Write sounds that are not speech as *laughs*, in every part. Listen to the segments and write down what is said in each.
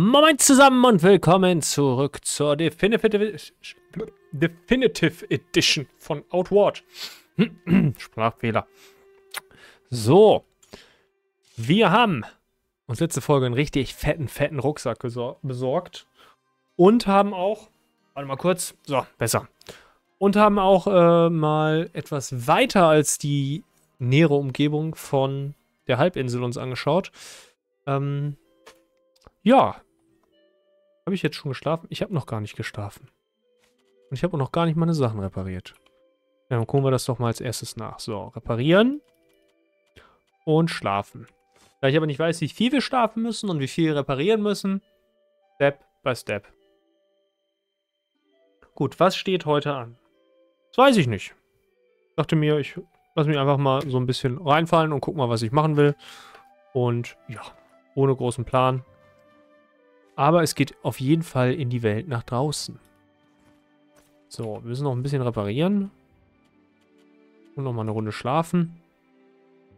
Moin zusammen und willkommen zurück zur Definitive, Definitive Edition von Outward. *clears throat* Sprachfehler. So, wir haben uns letzte Folge einen richtig fetten, fetten Rucksack besorgt und haben auch, warte mal kurz, so, besser. Und haben auch äh, mal etwas weiter als die nähere Umgebung von der Halbinsel uns angeschaut. Ähm, ja. Habe ich jetzt schon geschlafen? Ich habe noch gar nicht geschlafen. Und ich habe auch noch gar nicht meine Sachen repariert. Ja, dann gucken wir das doch mal als erstes nach. So, reparieren. Und schlafen. Da ich aber nicht weiß, wie viel wir schlafen müssen und wie viel reparieren müssen, Step by Step. Gut, was steht heute an? Das weiß ich nicht. Ich dachte mir, ich lasse mich einfach mal so ein bisschen reinfallen und guck mal, was ich machen will. Und ja, ohne großen Plan. Aber es geht auf jeden Fall in die Welt nach draußen. So, wir müssen noch ein bisschen reparieren. Und noch mal eine Runde schlafen.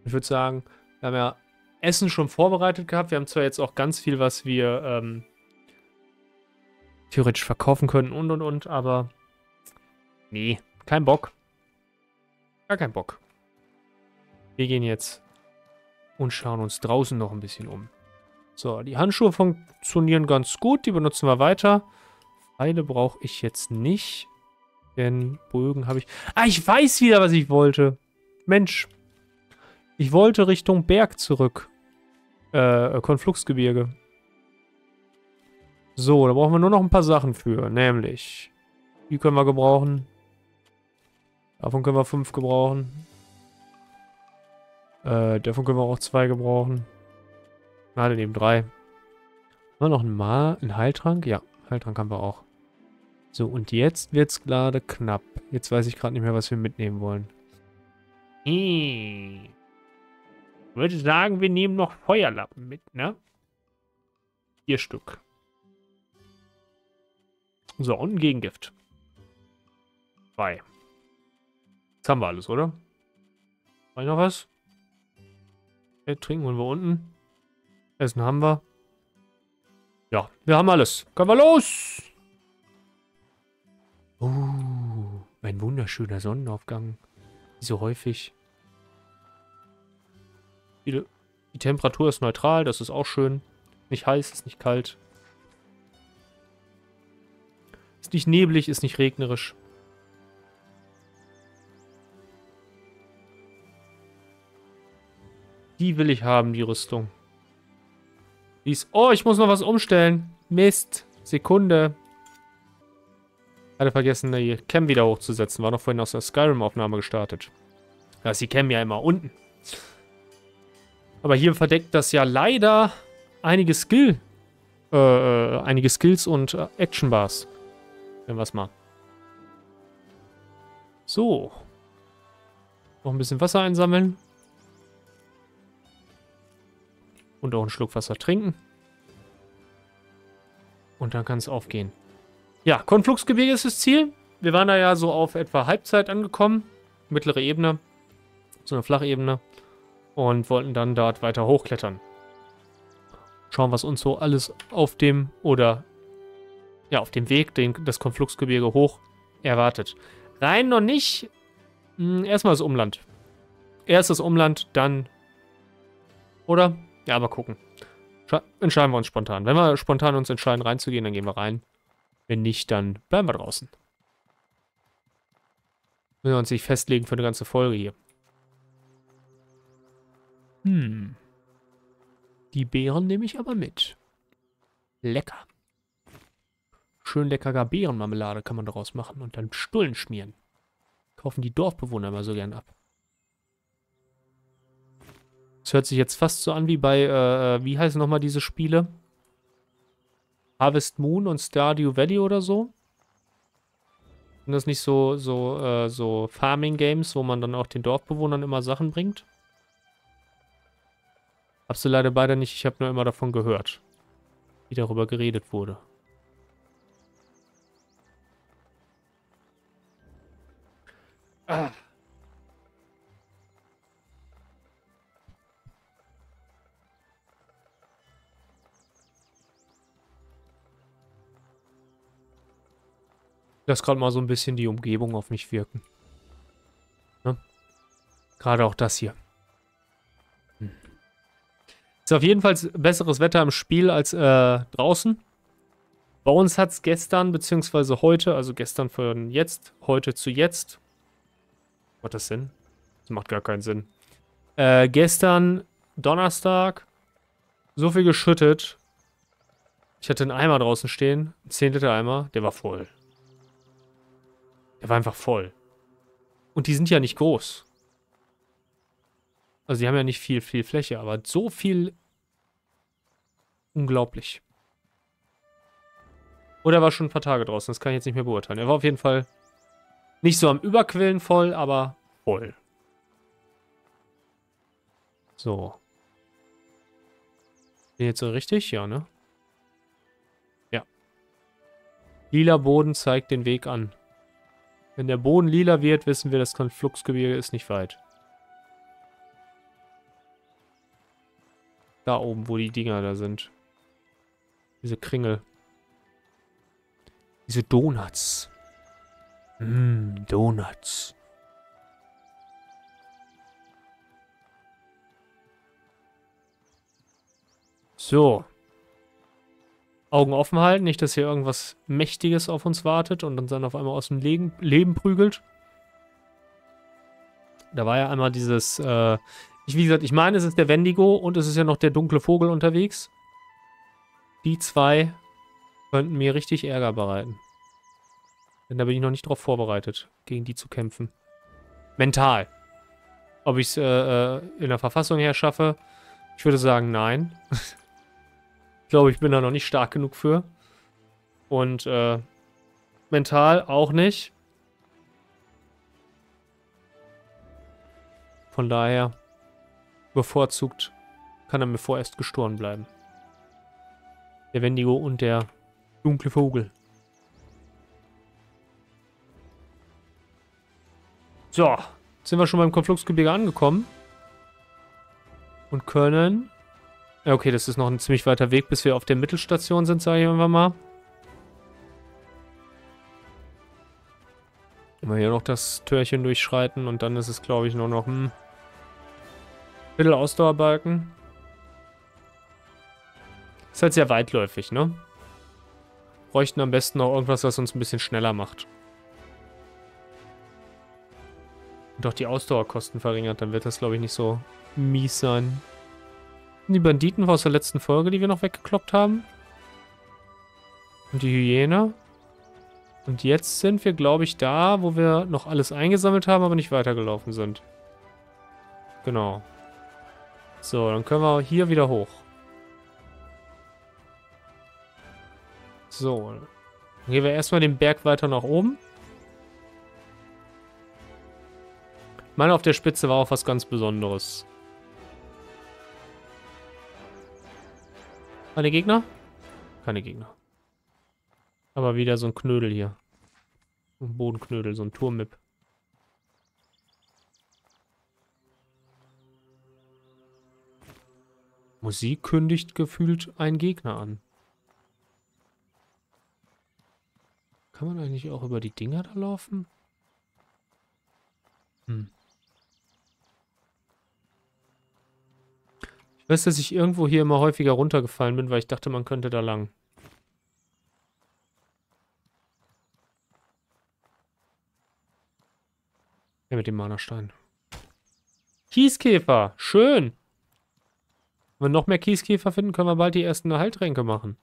Ich würde sagen, wir haben ja Essen schon vorbereitet gehabt. Wir haben zwar jetzt auch ganz viel, was wir ähm, theoretisch verkaufen können und und und, aber nee, kein Bock. Gar kein Bock. Wir gehen jetzt und schauen uns draußen noch ein bisschen um. So, die Handschuhe funktionieren ganz gut. Die benutzen wir weiter. Pfeile brauche ich jetzt nicht. Denn Bögen habe ich... Ah, ich weiß wieder, was ich wollte. Mensch. Ich wollte Richtung Berg zurück. Äh, Konfluxgebirge. So, da brauchen wir nur noch ein paar Sachen für. Nämlich... Die können wir gebrauchen. Davon können wir fünf gebrauchen. Äh, davon können wir auch zwei gebrauchen. Na, dann eben drei. Haben wir noch einen, Ma einen Heiltrank? Ja, Heiltrank haben wir auch. So, und jetzt wird's gerade knapp. Jetzt weiß ich gerade nicht mehr, was wir mitnehmen wollen. Ich würde sagen, wir nehmen noch Feuerlappen mit, ne? Vier Stück. So, und ein Gegengift. Zwei. Jetzt haben wir alles, oder? War noch was? Okay, trinken wollen wir unten. Essen haben wir. Ja, wir haben alles. Können wir los! Uh, ein wunderschöner Sonnenaufgang. Wie so häufig. Die, die Temperatur ist neutral, das ist auch schön. Nicht heiß, ist nicht kalt. Ist nicht neblig, ist nicht regnerisch. Die will ich haben, die Rüstung. Die ist... Oh, ich muss noch was umstellen. Mist. Sekunde. Hatte vergessen, die Cam wieder hochzusetzen. War noch vorhin aus der Skyrim-Aufnahme gestartet. Da ist die Cam ja immer unten. Aber hier verdeckt das ja leider einige Skill... Äh, äh einige Skills und äh, Action-Bars. Wenn wir es mal. So. Noch ein bisschen Wasser einsammeln. Und auch einen Schluck Wasser trinken. Und dann kann es aufgehen. Ja, Konfluxgebirge ist das Ziel. Wir waren da ja so auf etwa Halbzeit angekommen. Mittlere Ebene. So eine Flachebene. Und wollten dann dort weiter hochklettern. Schauen, was uns so alles auf dem oder ja, auf dem Weg, den, das Konfluxgebirge hoch erwartet. Rein noch nicht. Hm, erstmal das Umland. Erst das Umland, dann. Oder? Ja, aber gucken. entscheiden wir uns spontan. Wenn wir spontan uns entscheiden, reinzugehen, dann gehen wir rein. Wenn nicht, dann bleiben wir draußen. Müssen wir uns nicht festlegen für eine ganze Folge hier. Hm. Die Beeren nehme ich aber mit. Lecker. Schön leckerer Beerenmarmelade kann man daraus machen und dann Stullen schmieren. Kaufen die Dorfbewohner immer so gern ab. Das hört sich jetzt fast so an wie bei, äh, äh wie heißen nochmal diese Spiele? Harvest Moon und Stardew Valley oder so? Sind das nicht so, so, äh, so Farming-Games, wo man dann auch den Dorfbewohnern immer Sachen bringt? Hab's du leider beide nicht, ich habe nur immer davon gehört. Wie darüber geredet wurde. Ah. Lass gerade mal so ein bisschen die Umgebung auf mich wirken. Ne? Gerade auch das hier. Hm. Ist auf jeden Fall besseres Wetter im Spiel als äh, draußen. Bei uns hat es gestern, beziehungsweise heute, also gestern von jetzt, heute zu jetzt. Macht das Sinn? Das macht gar keinen Sinn. Äh, gestern, Donnerstag, so viel geschüttet. Ich hatte einen Eimer draußen stehen, ein 10 Liter Eimer, der war voll. Der war einfach voll. Und die sind ja nicht groß. Also die haben ja nicht viel, viel Fläche, aber so viel... Unglaublich. Oder er war schon ein paar Tage draußen, das kann ich jetzt nicht mehr beurteilen. Er war auf jeden Fall nicht so am Überquellen voll, aber voll. So. Bin jetzt so richtig? Ja, ne? Ja. Lila Boden zeigt den Weg an. Wenn der Boden lila wird, wissen wir, das Konfluxgebirge ist nicht weit. Da oben, wo die Dinger da sind. Diese Kringel. Diese Donuts. Mmm, Donuts. So. Augen offen halten, nicht, dass hier irgendwas Mächtiges auf uns wartet und uns dann auf einmal aus dem Leben, Leben prügelt. Da war ja einmal dieses, äh, ich, wie gesagt, ich meine, es ist der Wendigo und es ist ja noch der dunkle Vogel unterwegs. Die zwei könnten mir richtig Ärger bereiten. Denn da bin ich noch nicht drauf vorbereitet, gegen die zu kämpfen. Mental. Ob ich es äh, äh, in der Verfassung her schaffe, ich würde sagen, nein. *laughs* glaube, ich bin da noch nicht stark genug für. Und äh, mental auch nicht. Von daher bevorzugt kann er mir vorerst gestohlen bleiben. Der Wendigo und der dunkle Vogel. So, sind wir schon beim Konfluxgebirge angekommen. Und können okay, das ist noch ein ziemlich weiter Weg, bis wir auf der Mittelstation sind, sage ich irgendwann mal. Wir hier noch das Türchen durchschreiten und dann ist es, glaube ich, nur noch ein Mittelausdauerbalken. Ist halt sehr weitläufig, ne? Bräuchten am besten noch irgendwas, was uns ein bisschen schneller macht. Und auch die Ausdauerkosten verringert, dann wird das, glaube ich, nicht so mies sein die Banditen aus der letzten Folge, die wir noch weggekloppt haben. Und die Hyäne. Und jetzt sind wir, glaube ich, da, wo wir noch alles eingesammelt haben, aber nicht weitergelaufen sind. Genau. So, dann können wir hier wieder hoch. So. Dann gehen wir erstmal den Berg weiter nach oben. Ich meine, auf der Spitze war auch was ganz Besonderes. Keine Gegner? Keine Gegner. Aber wieder so ein Knödel hier. Ein Bodenknödel, so ein Turmip. Musik kündigt gefühlt einen Gegner an. Kann man eigentlich auch über die Dinger da laufen? Hm. Weiß, dass ich irgendwo hier immer häufiger runtergefallen bin, weil ich dachte, man könnte da lang. Ja, mit dem Mana-Stein. Kieskäfer, schön. Wenn wir noch mehr Kieskäfer finden, können wir bald die ersten Heiltränke machen.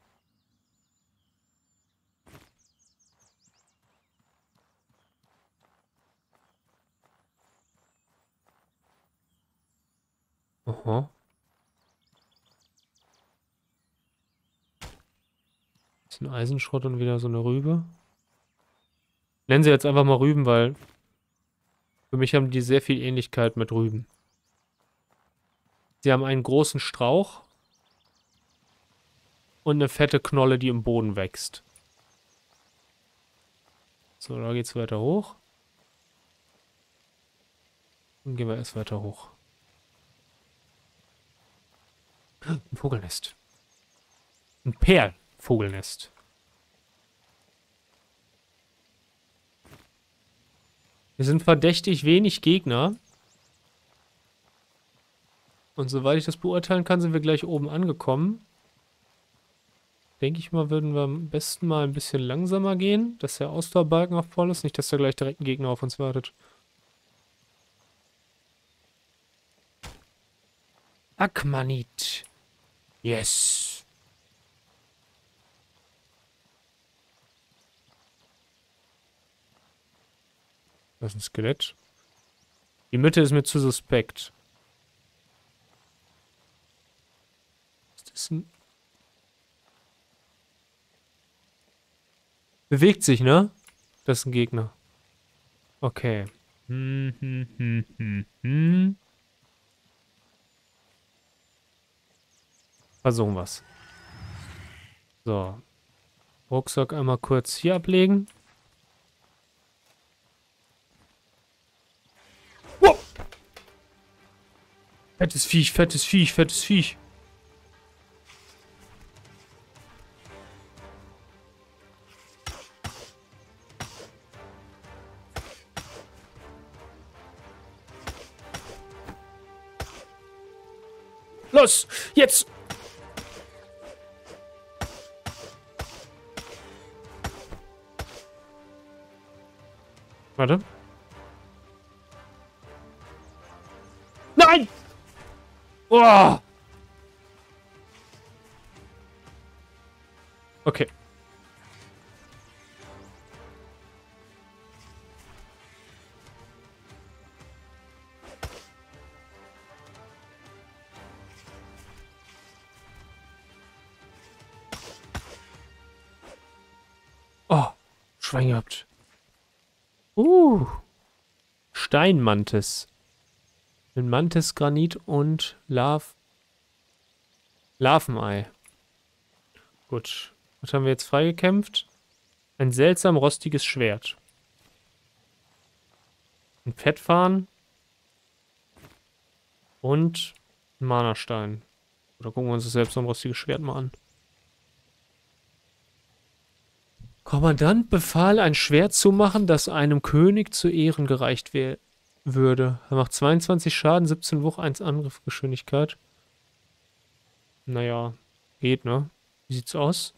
Aha. Bisschen Eisenschrott und wieder so eine Rübe. Nennen sie jetzt einfach mal Rüben, weil für mich haben die sehr viel Ähnlichkeit mit Rüben. Sie haben einen großen Strauch und eine fette Knolle, die im Boden wächst. So, da geht's weiter hoch. Dann gehen wir erst weiter hoch. Ein Vogelnest. Ein Perl. Wir sind verdächtig wenig Gegner. Und soweit ich das beurteilen kann, sind wir gleich oben angekommen. Denke ich mal, würden wir am besten mal ein bisschen langsamer gehen, dass der Ausdauerbalken auch voll ist. Nicht, dass da gleich direkt ein Gegner auf uns wartet. Akmanit. Yes. Das ist ein Skelett. Die Mitte ist mir zu suspekt. Ist das ein... Bewegt sich, ne? Das ist ein Gegner. Okay. Hm, hm, hm, hm, hm. Versuchen wir's. So. Rucksack einmal kurz hier ablegen. Fettes Viech, fettes Viech, fettes Viech. Schwein gehabt. Uh. Steinmantis. Mit Mantisgranit und Lav Larvenei. Gut. Was haben wir jetzt freigekämpft? Ein seltsam rostiges Schwert. Ein Fettfahren. Und ein Mana-Stein. Oder gucken wir uns das selbst ein rostiges Schwert mal an. Kommandant befahl, ein Schwert zu machen, das einem König zu Ehren gereicht würde. Er macht 22 Schaden, 17 Wuch, 1 Angriffsgeschwindigkeit. Naja, geht, ne? Wie sieht's aus?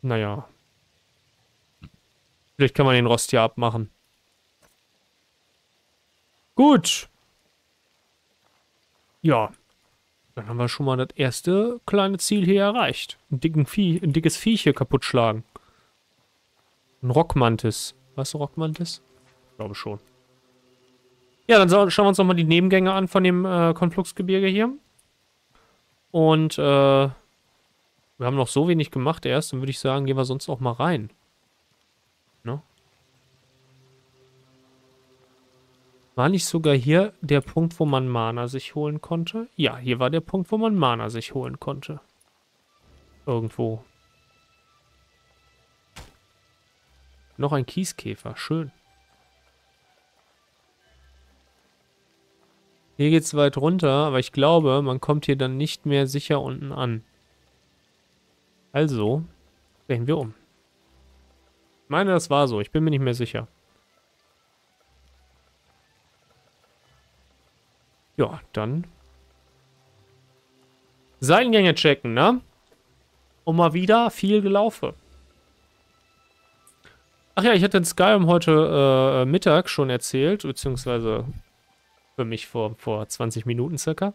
Naja. Vielleicht kann man den Rost ja abmachen. Gut. Ja. Dann haben wir schon mal das erste kleine Ziel hier erreicht. Ein, dicken Vieh, ein dickes Viech hier kaputt schlagen. Ein Rockmantis. Was Rockmantis? Ich glaube schon. Ja, dann schauen wir uns nochmal die Nebengänge an von dem äh, Konfluxgebirge hier. Und äh, wir haben noch so wenig gemacht erst. Dann würde ich sagen, gehen wir sonst auch mal rein. War nicht sogar hier der Punkt, wo man Mana sich holen konnte? Ja, hier war der Punkt, wo man Mana sich holen konnte. Irgendwo. Noch ein Kieskäfer, schön. Hier geht's weit runter, aber ich glaube, man kommt hier dann nicht mehr sicher unten an. Also, drehen wir um. Ich meine, das war so. Ich bin mir nicht mehr sicher. Ja, dann. Seilengänge checken, ne? Und mal wieder viel gelaufen. Ach ja, ich hatte in Skyrim heute äh, Mittag schon erzählt, beziehungsweise für mich vor, vor 20 Minuten circa.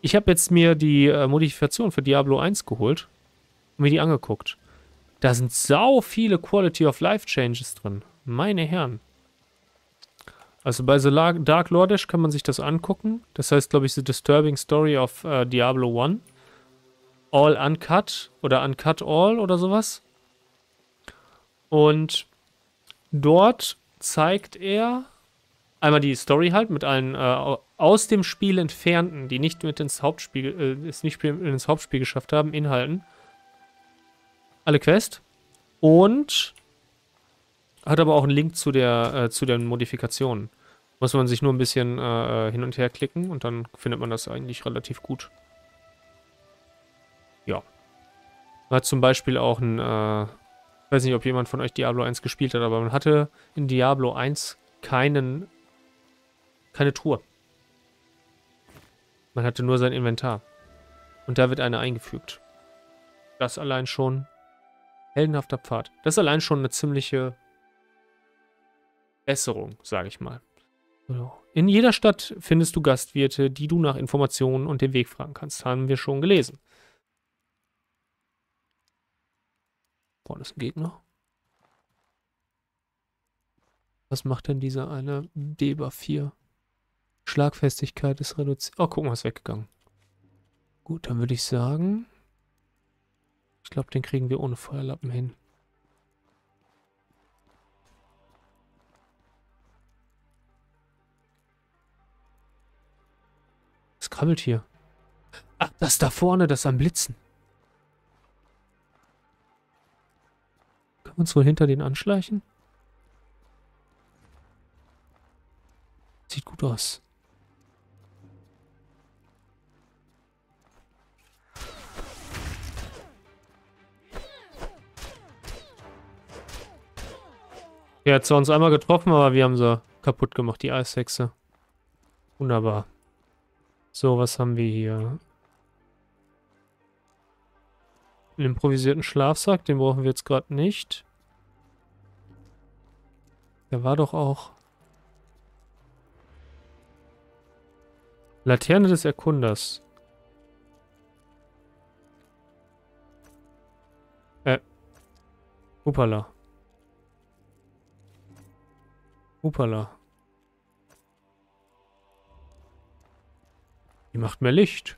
Ich habe jetzt mir die äh, Modifikation für Diablo 1 geholt und mir die angeguckt. Da sind sau viele Quality of Life Changes drin. Meine Herren. Also bei The Dark Lordish kann man sich das angucken. Das heißt, glaube ich, The Disturbing Story of uh, Diablo 1. All Uncut oder Uncut All oder sowas. Und dort zeigt er einmal die Story halt mit allen äh, aus dem Spiel entfernten, die nicht mit ins Hauptspiel, äh, es nicht ins Hauptspiel geschafft haben, Inhalten. Alle Quest. Und hat aber auch einen Link zu, der, äh, zu den Modifikationen. Muss man sich nur ein bisschen äh, hin und her klicken und dann findet man das eigentlich relativ gut. Ja. Man hat zum Beispiel auch ein, äh, ich weiß nicht, ob jemand von euch Diablo 1 gespielt hat, aber man hatte in Diablo 1 keinen, keine Truhe. Man hatte nur sein Inventar. Und da wird eine eingefügt. Das allein schon heldenhafter Pfad. Das ist allein schon eine ziemliche Besserung, sage ich mal. In jeder Stadt findest du Gastwirte, die du nach Informationen und dem Weg fragen kannst. Haben wir schon gelesen. Vorne ist ein Gegner. Was macht denn dieser eine Debuff 4? Schlagfestigkeit ist reduziert. Oh, guck mal, ist weggegangen. Gut, dann würde ich sagen... Ich glaube, den kriegen wir ohne Feuerlappen hin. Krabbelt hier? Ach, das da vorne, das am Blitzen. Können wir uns wohl hinter den anschleichen? Sieht gut aus. Er hat zwar uns einmal getroffen, aber wir haben sie kaputt gemacht, die Eishexe. Wunderbar. So, was haben wir hier? Einen improvisierten Schlafsack, den brauchen wir jetzt gerade nicht. Der war doch auch... Laterne des Erkunders. Äh. Upala. Upala. Die macht mehr Licht.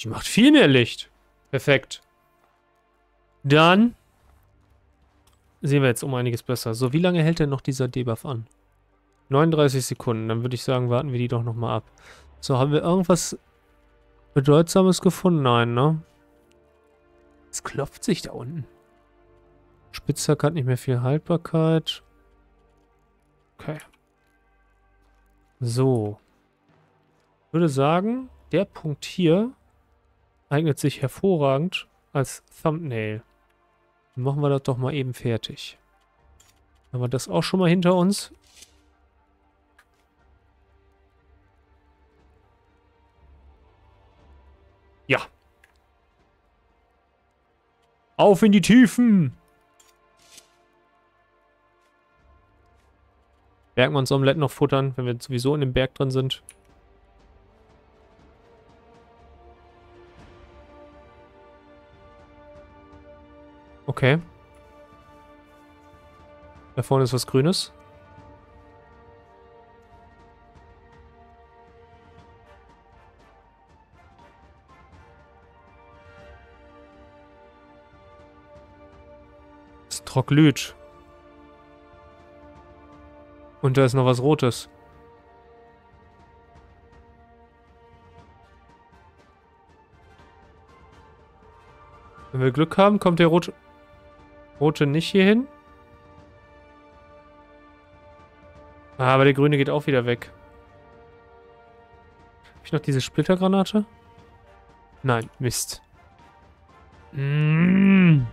Die macht viel mehr Licht. Perfekt. Dann sehen wir jetzt um einiges besser. So, wie lange hält denn noch dieser Debuff an? 39 Sekunden. Dann würde ich sagen, warten wir die doch nochmal ab. So, haben wir irgendwas Bedeutsames gefunden? Nein, ne? Es klopft sich da unten. Spitzhack hat nicht mehr viel Haltbarkeit. Okay. So. Würde sagen, der Punkt hier eignet sich hervorragend als Thumbnail. Dann machen wir das doch mal eben fertig. Haben wir das auch schon mal hinter uns? Ja. Auf in die Tiefen! Bergmannsomelett noch futtern, wenn wir sowieso in dem Berg drin sind. Okay. Da vorne ist was Grünes. Troglyt. Und da ist noch was Rotes. Wenn wir Glück haben, kommt der rote, rote nicht hier hin. Ah, aber der grüne geht auch wieder weg. Habe ich noch diese Splittergranate? Nein, Mist. Mmh.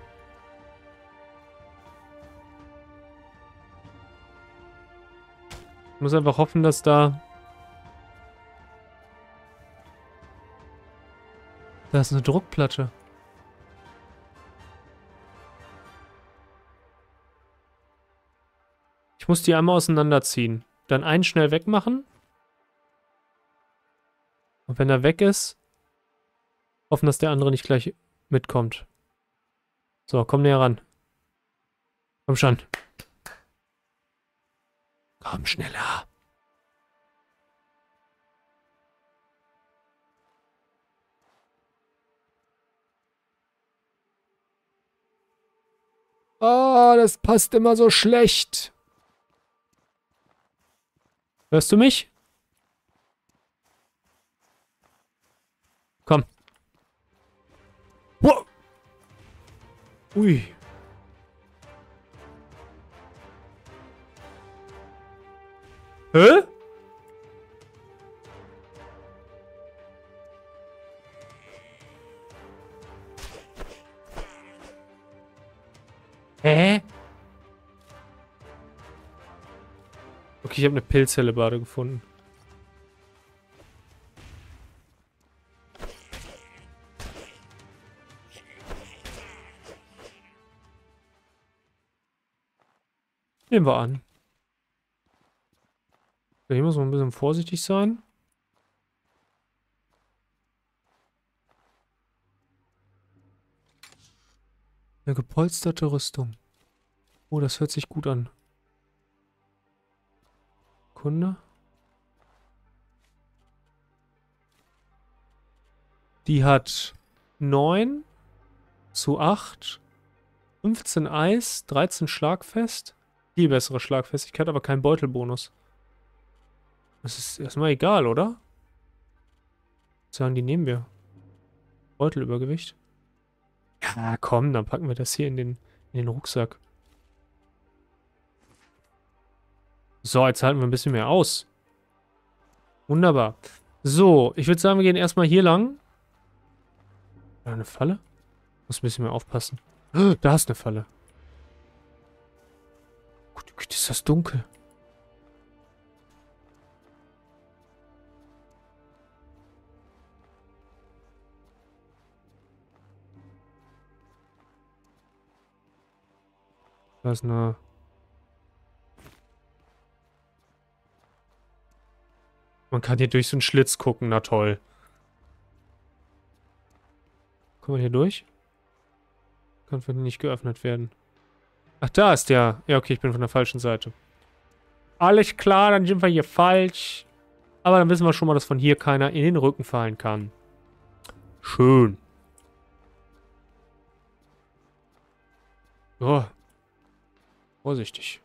Ich muss einfach hoffen, dass da... Da ist eine Druckplatte. Muss die einmal auseinanderziehen. Dann einen schnell wegmachen. Und wenn er weg ist, hoffen, dass der andere nicht gleich mitkommt. So, komm näher ran. Komm schon. Komm schneller. Oh, das passt immer so schlecht. Hörst du mich? Komm. Wow. Ui. Ich habe eine Pilzhellebade gefunden. Nehmen wir an. Hier muss man ein bisschen vorsichtig sein. Eine gepolsterte Rüstung. Oh, das hört sich gut an. Kunde. Die hat 9 zu 8, 15 Eis, 13 Schlagfest. Viel bessere Schlagfestigkeit, aber kein Beutelbonus. Das ist erstmal egal, oder? Sagen, die nehmen wir. Beutelübergewicht. Ja, komm, dann packen wir das hier in den, in den Rucksack. So, jetzt halten wir ein bisschen mehr aus. Wunderbar. So, ich würde sagen, wir gehen erstmal hier lang. Eine Falle? Muss ein bisschen mehr aufpassen. Da ist eine Falle. Gut, ist das dunkel. Da ist eine... Man kann hier durch so einen Schlitz gucken, na toll. Kommen wir hier durch? Kann von hier nicht geöffnet werden. Ach, da ist der. Ja, okay, ich bin von der falschen Seite. Alles klar, dann sind wir hier falsch. Aber dann wissen wir schon mal, dass von hier keiner in den Rücken fallen kann. Schön. Oh, Vorsichtig.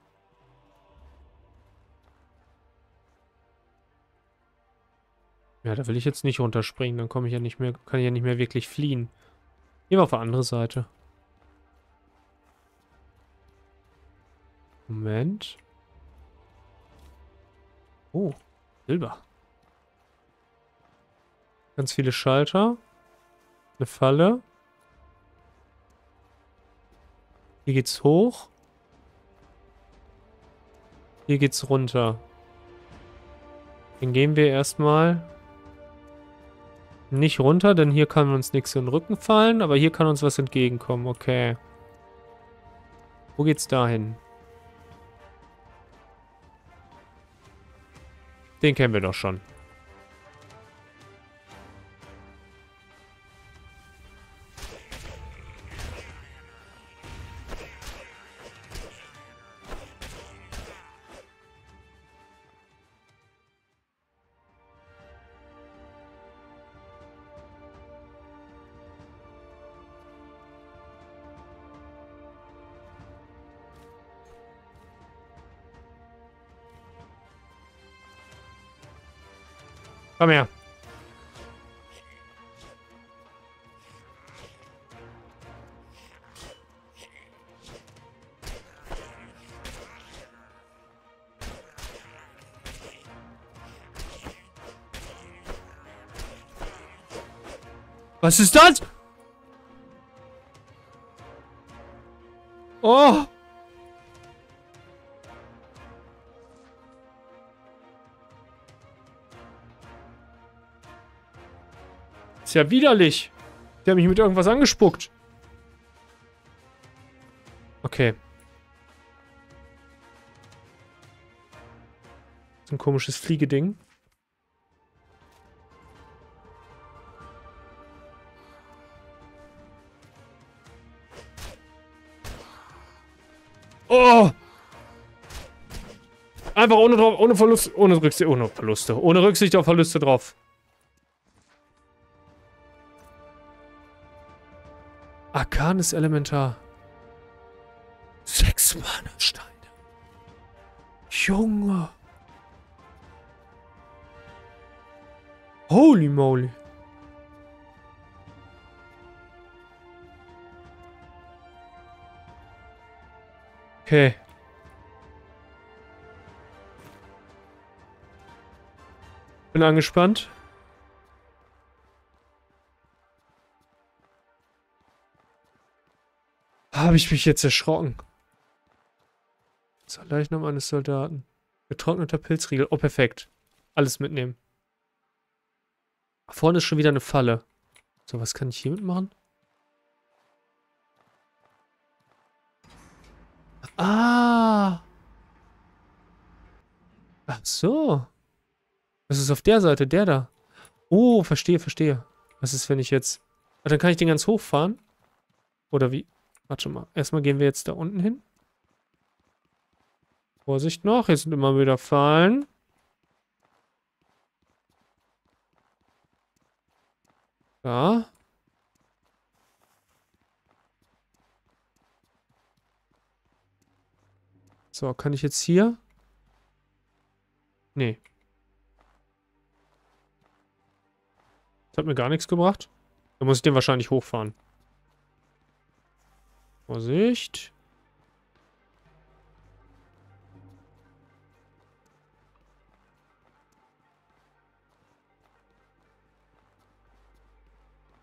Ja, da will ich jetzt nicht runterspringen, dann komme ich ja nicht mehr, kann ich ja nicht mehr wirklich fliehen. Gehen wir auf die andere Seite. Moment. Oh, Silber. Ganz viele Schalter. Eine Falle. Hier geht's hoch. Hier geht's runter. Dann gehen wir erstmal nicht runter, denn hier kann uns nichts in den Rücken fallen, aber hier kann uns was entgegenkommen. Okay. Wo geht's dahin? Den kennen wir doch schon. Komm her. Was ist das? Ist ja widerlich. Der hat mich mit irgendwas angespuckt. Okay. So ein komisches Fliegeding. Oh! Einfach ohne, ohne Verlust, ohne Rücksicht, ohne Verluste, ohne Rücksicht auf Verluste drauf. Arkanes Elementar. Sechs Mana-Steine. Junge. Holy moly. Okay. Bin angespannt. Habe ich mich jetzt erschrocken. Das Leichnam eines Soldaten. Getrockneter Pilzriegel. Oh, perfekt. Alles mitnehmen. Vorne ist schon wieder eine Falle. So, was kann ich hiermit machen? Ah. Ach so. Was ist auf der Seite? Der da. Oh, verstehe, verstehe. Was ist, wenn ich jetzt... Ah, dann kann ich den ganz hochfahren. Oder wie? Warte mal. Erstmal gehen wir jetzt da unten hin. Vorsicht noch. Jetzt sind immer wieder Fallen. Da. So, kann ich jetzt hier? Nee. Das hat mir gar nichts gebracht. Da muss ich den wahrscheinlich hochfahren. Vorsicht.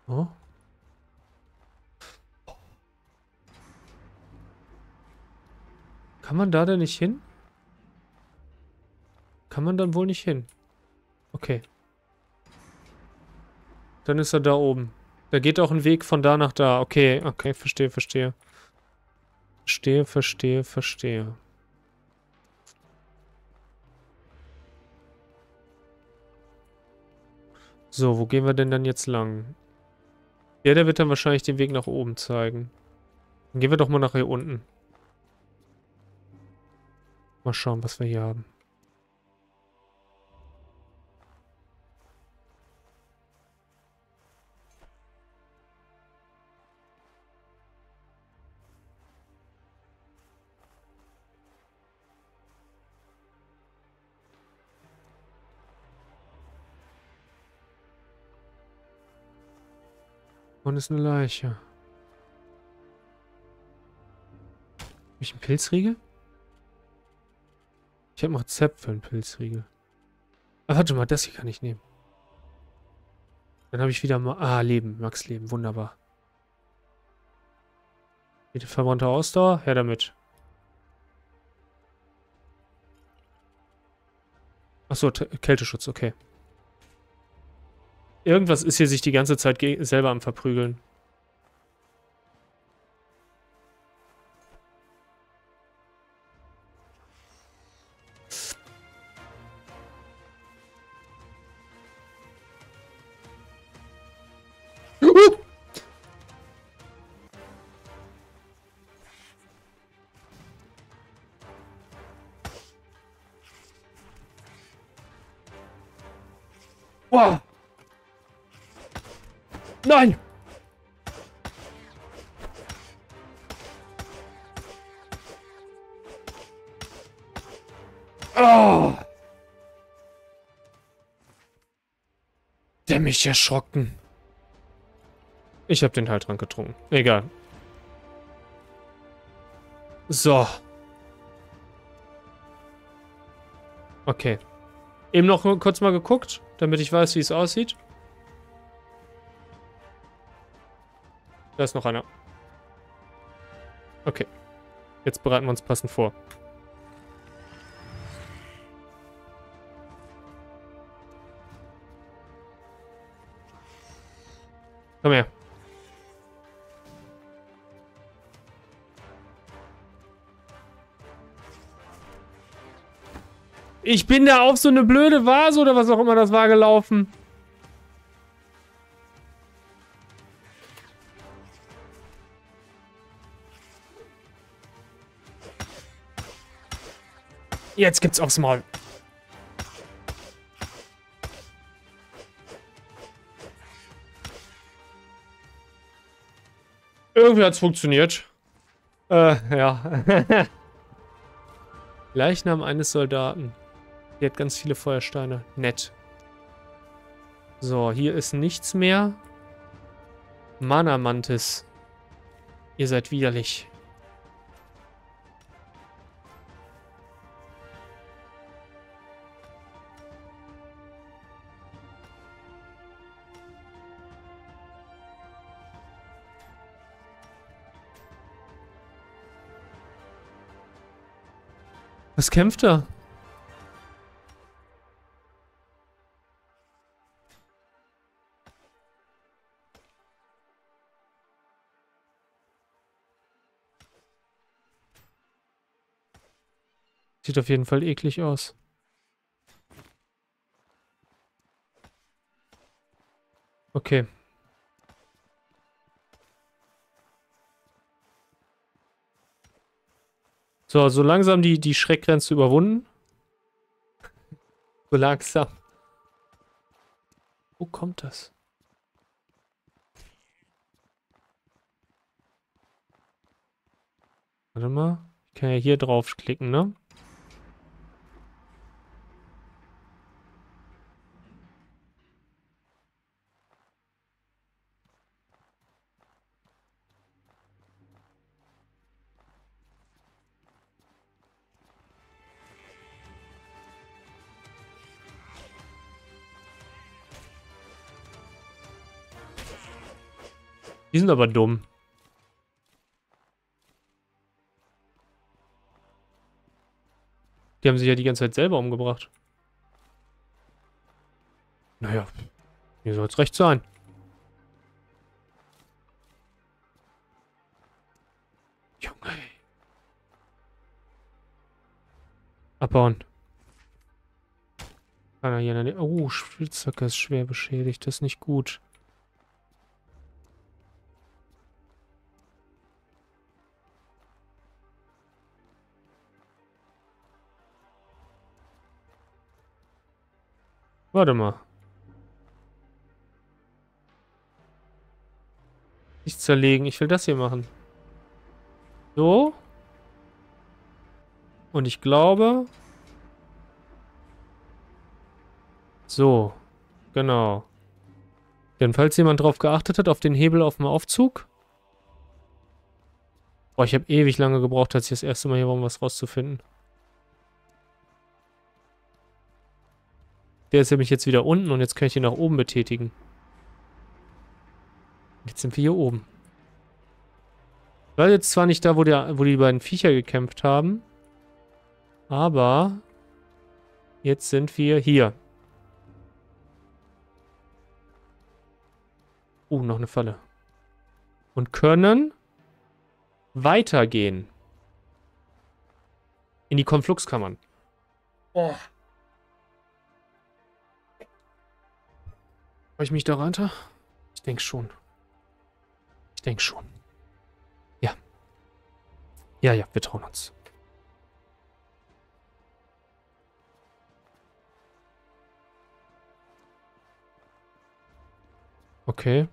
Oh. Kann man da denn nicht hin? Kann man dann wohl nicht hin. Okay. Dann ist er da oben. Da geht auch ein Weg von da nach da. Okay, okay, verstehe, verstehe. Verstehe, verstehe, verstehe. So, wo gehen wir denn dann jetzt lang? Ja, der wird dann wahrscheinlich den Weg nach oben zeigen. Dann gehen wir doch mal nach hier unten. Mal schauen, was wir hier haben. Und ist eine Leiche. Habe ich einen Pilzriegel? Ich habe ein Rezept für einen Pilzriegel. Ah, warte mal, das hier kann ich nehmen. Dann habe ich wieder mal... Ah, Leben, Max Leben, wunderbar. Bitte verbrannte Ausdauer, her damit. Achso, Kälteschutz, okay. Irgendwas ist hier sich die ganze Zeit selber am Verprügeln. Mich erschrocken. Ich habe den Heiltrank getrunken. Egal. So. Okay. Eben noch kurz mal geguckt, damit ich weiß, wie es aussieht. Da ist noch einer. Okay. Jetzt bereiten wir uns passend vor. Komm her. Ich bin da auf so eine blöde Vase oder was auch immer das war gelaufen. Jetzt gibt's aufs Maul. Irgendwie hat's funktioniert. Äh, ja. *laughs* Leichnam eines Soldaten. Die hat ganz viele Feuersteine. Nett. So, hier ist nichts mehr. Mana Mantis. Ihr seid widerlich. Was kämpft er? Sieht auf jeden Fall eklig aus. Okay. So, so langsam die, die Schreckgrenze überwunden. so langsam. Wo kommt das? Warte mal. Ich kann ja hier draufklicken, ne? Die sind aber dumm. Die haben sich ja die ganze Zeit selber umgebracht. Naja, mir soll es recht sein. Junge. Abbauen. Kann er hier Oh, Spitzhacke ist schwer beschädigt. Das ist nicht gut. Warte mal. Nicht zerlegen. Ich will das hier machen. So. Und ich glaube... So. Genau. Denn falls jemand drauf geachtet hat, auf den Hebel auf dem Aufzug. Boah, ich habe ewig lange gebraucht, als ich das erste Mal hier war, um was rauszufinden. Der ist nämlich jetzt wieder unten und jetzt kann ich ihn nach oben betätigen. Jetzt sind wir hier oben. War jetzt zwar nicht da, wo, der, wo die beiden Viecher gekämpft haben. Aber jetzt sind wir hier. Oh, noch eine Falle. Und können weitergehen. In die Konfluxkammern. Oh. Habe ich mich da runter? Ich denke schon. Ich denke schon. Ja. Ja, ja, wir trauen uns. Okay.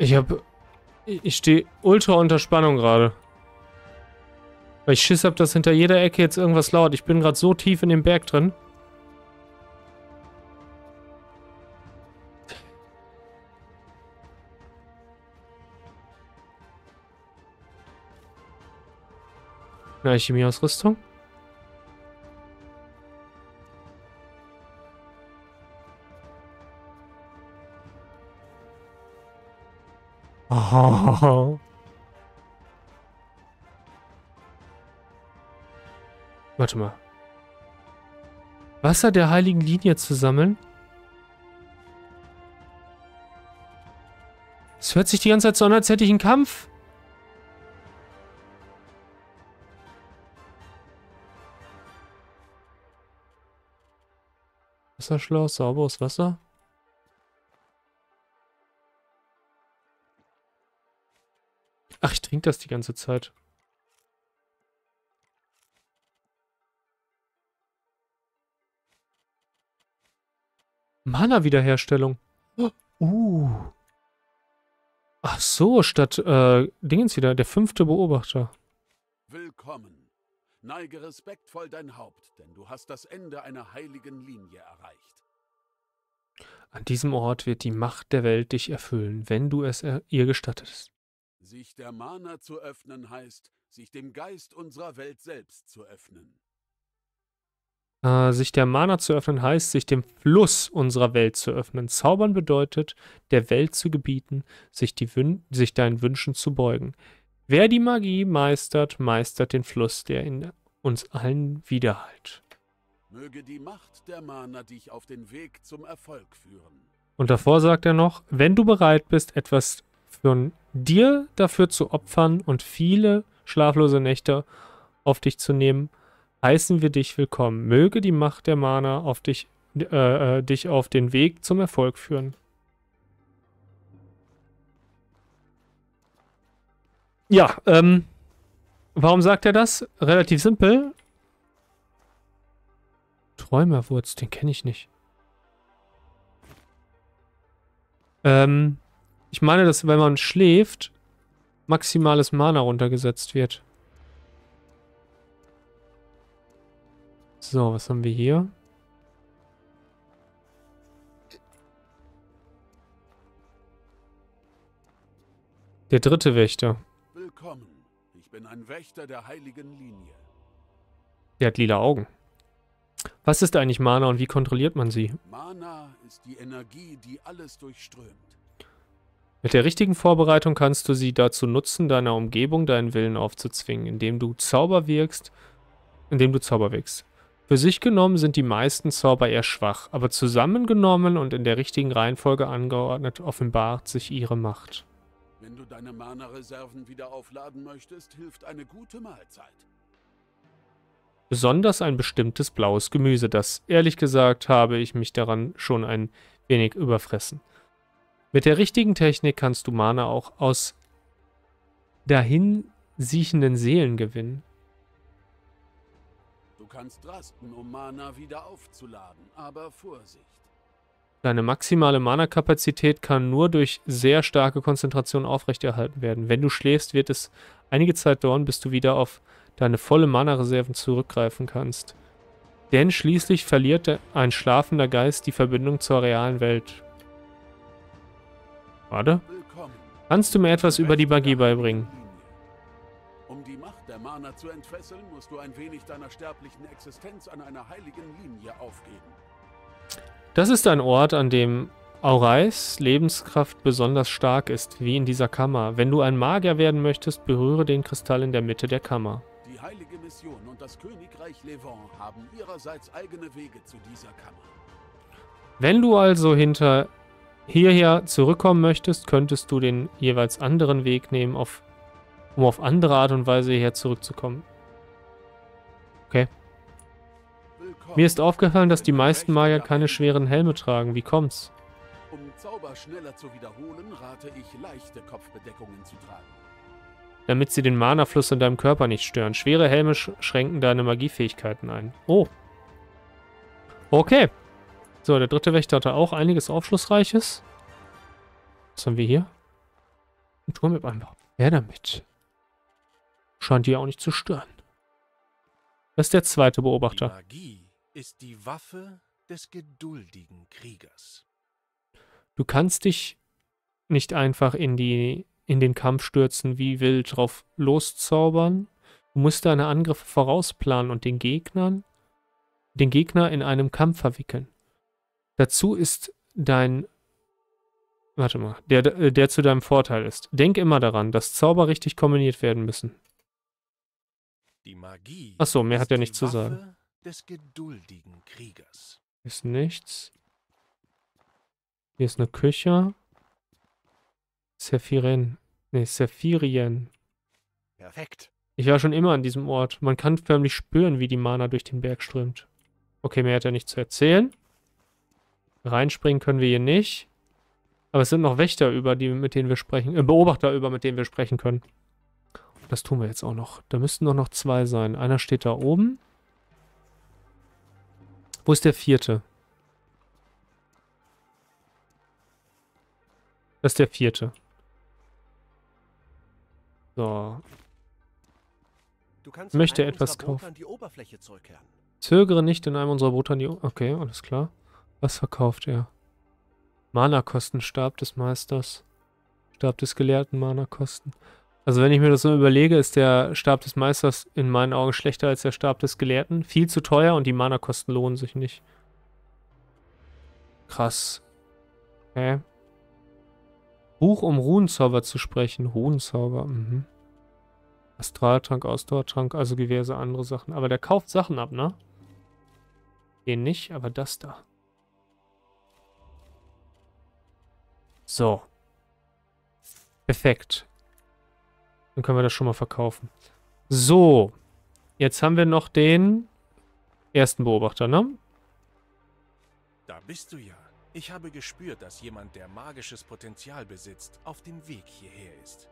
Ich hab... Ich stehe ultra unter Spannung gerade. Weil ich Schiss hab, dass hinter jeder Ecke jetzt irgendwas laut. Ich bin gerade so tief in dem Berg drin. Eine Alchemieausrüstung. *laughs* Warte mal. Wasser der heiligen Linie zu sammeln? Es hört sich die ganze Zeit so an, als hätte ich einen Kampf. Wasserschloss, sauberes Wasser. Ach, ich trinke das die ganze Zeit. Mana-Wiederherstellung. Uh. Ach so, statt äh, Dingens wieder, der fünfte Beobachter. Willkommen. Neige respektvoll dein Haupt, denn du hast das Ende einer heiligen Linie erreicht. An diesem Ort wird die Macht der Welt dich erfüllen, wenn du es ihr gestattest. Sich der Mana zu öffnen heißt, sich dem Geist unserer Welt selbst zu öffnen. Äh, sich der Mana zu öffnen heißt, sich dem Fluss unserer Welt zu öffnen. Zaubern bedeutet, der Welt zu gebieten, sich, sich deinen Wünschen zu beugen. Wer die Magie meistert, meistert den Fluss, der in uns allen widerhallt. Möge die Macht der Mana dich auf den Weg zum Erfolg führen. Und davor sagt er noch, wenn du bereit bist, etwas von dir dafür zu opfern und viele schlaflose Nächte auf dich zu nehmen, heißen wir dich willkommen. Möge die Macht der Mana auf dich, äh, äh, dich auf den Weg zum Erfolg führen. Ja, ähm, warum sagt er das? Relativ simpel. Träumerwurz, den kenne ich nicht. Ähm, ich meine, dass wenn man schläft, maximales Mana runtergesetzt wird. So, was haben wir hier? Der dritte Wächter. Willkommen. Ich bin ein Wächter der heiligen Linie. Der hat lila Augen. Was ist eigentlich Mana und wie kontrolliert man sie? Mana ist die Energie, die alles durchströmt. Mit der richtigen Vorbereitung kannst du sie dazu nutzen, deiner Umgebung deinen Willen aufzuzwingen, indem du Zauber wirkst, indem du Zauber wirkst. Für sich genommen sind die meisten Zauber eher schwach, aber zusammengenommen und in der richtigen Reihenfolge angeordnet offenbart sich ihre Macht. Wenn du deine Mana-Reserven wieder aufladen möchtest, hilft eine gute Mahlzeit. Besonders ein bestimmtes blaues Gemüse, das, ehrlich gesagt, habe ich mich daran schon ein wenig überfressen. Mit der richtigen Technik kannst du Mana auch aus dahin siechenden Seelen gewinnen. Du kannst rasten, um Mana wieder aufzuladen, aber Vorsicht. Deine maximale Mana-Kapazität kann nur durch sehr starke Konzentration aufrechterhalten werden. Wenn du schläfst, wird es einige Zeit dauern, bis du wieder auf deine volle Mana-Reserven zurückgreifen kannst. Denn schließlich verliert ein schlafender Geist die Verbindung zur realen Welt. Warte. Kannst du mir etwas über die Magie beibringen? Um die Macht der Mana zu entfesseln, musst du ein wenig deiner sterblichen Existenz an einer heiligen Linie aufgeben. Das ist ein Ort, an dem Aurais Lebenskraft besonders stark ist, wie in dieser Kammer. Wenn du ein Magier werden möchtest, berühre den Kristall in der Mitte der Kammer. Die Heilige Mission und das Königreich Levant haben ihrerseits eigene Wege zu dieser Kammer. Wenn du also hinter hierher zurückkommen möchtest, könntest du den jeweils anderen Weg nehmen, auf, um auf andere Art und Weise hierher zurückzukommen. Okay. Mir ist aufgefallen, dass die meisten Magier keine schweren Helme tragen. Wie kommt's? Um Zauber schneller zu wiederholen, rate ich, leichte Kopfbedeckungen zu tragen. Damit sie den Mana-Fluss in deinem Körper nicht stören. Schwere Helme sch schränken deine Magiefähigkeiten ein. Oh. Okay. So, der dritte Wächter hatte auch einiges Aufschlussreiches. Was haben wir hier? Ein Turm mit Anbau. Wer damit? Scheint die auch nicht zu stören. Das ist der zweite Die Beobachter. Magie ist die Waffe des geduldigen Kriegers. Du kannst dich nicht einfach in, die, in den Kampf stürzen, wie wild drauf loszaubern. Du musst deine Angriffe vorausplanen und den Gegnern, den Gegner in einem Kampf verwickeln. Dazu ist dein, warte mal, der, der zu deinem Vorteil ist. Denk immer daran, dass Zauber richtig kombiniert werden müssen. Die Magie Ach so, mehr hat er nicht zu sagen. Waffe des geduldigen Kriegers. Ist nichts. Hier ist eine Küche. Sephiren. Nee, Sephirien. Perfekt. Ich war schon immer an diesem Ort. Man kann förmlich spüren, wie die Mana durch den Berg strömt. Okay, mehr hat er nicht zu erzählen. Reinspringen können wir hier nicht. Aber es sind noch Wächter über, die, mit denen wir sprechen. Äh, Beobachter über, mit denen wir sprechen können. Das tun wir jetzt auch noch. Da müssten doch noch zwei sein. Einer steht da oben. Wo ist der vierte? Das ist der vierte. So. Du kannst Möchte etwas kaufen. Zögere nicht in einem unserer Boote an die... O- Okay, alles klar. Was verkauft er? Mana-Kosten, Stab des Meisters. Stab des Gelehrten, Mana-Kosten. Also wenn ich mir das so überlege, ist der Stab des Meisters in meinen Augen schlechter als der Stab des Gelehrten. Viel zu teuer und die Mana-Kosten lohnen sich nicht. Krass. Okay. Buch, um Runenzauber zu sprechen. Runenzauber, mhm. Astraltrank, Ausdauertrank, also diverse andere Sachen. Aber der kauft Sachen ab, ne? Den nicht, aber das da. So. Perfekt. Dann können wir das schon mal verkaufen. So. Jetzt haben wir noch den ersten Beobachter, ne? Da bist du ja. Ich habe gespürt, dass jemand, der magisches Potenzial besitzt, auf dem Weg hierher ist.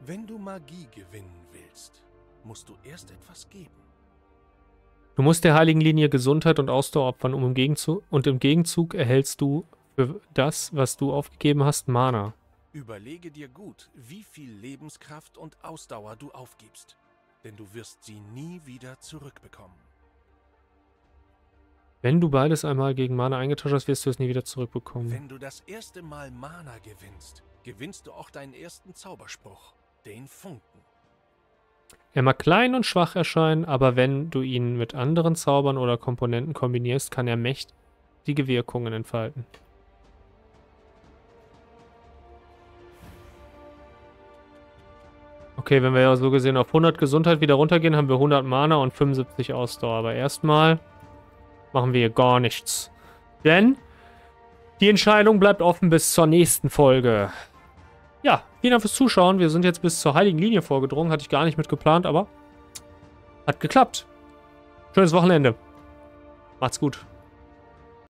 Wenn du Magie gewinnen willst, musst du erst etwas geben. Du musst der heiligen Linie Gesundheit und Ausdauer opfern, um im Gegenzug, und im Gegenzug erhältst du für das, was du aufgegeben hast, Mana. Überlege dir gut, wie viel Lebenskraft und Ausdauer du aufgibst, denn du wirst sie nie wieder zurückbekommen. Wenn du beides einmal gegen Mana eingetauscht hast, wirst du es nie wieder zurückbekommen. Wenn du das erste Mal Mana gewinnst, gewinnst du auch deinen ersten Zauberspruch, den Funken. Er mag klein und schwach erscheinen, aber wenn du ihn mit anderen Zaubern oder Komponenten kombinierst, kann er mächtige Wirkungen entfalten. Okay, wenn wir ja so gesehen auf 100 Gesundheit wieder runtergehen, haben wir 100 Mana und 75 Ausdauer. Aber erstmal machen wir hier gar nichts. Denn die Entscheidung bleibt offen bis zur nächsten Folge. Ja, vielen Dank fürs Zuschauen. Wir sind jetzt bis zur Heiligen Linie vorgedrungen. Hatte ich gar nicht mit geplant, aber hat geklappt. Schönes Wochenende. Macht's gut.